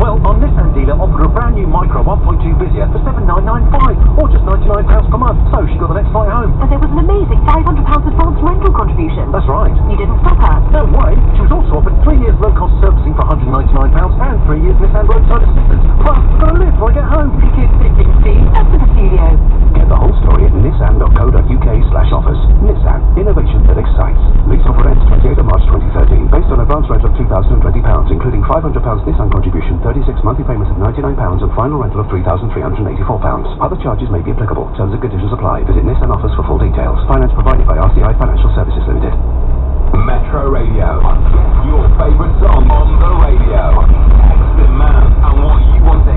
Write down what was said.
Well, on this end, dealer offer a brand new Micra 1.2 Visia for 7.99. and final rental of £3,384. Other charges may be applicable. Terms and conditions apply. Visit Nissan office for full details. Finance provided by RCI Financial Services Limited. Metro Radio. Your favourite song on the radio. X and what you want to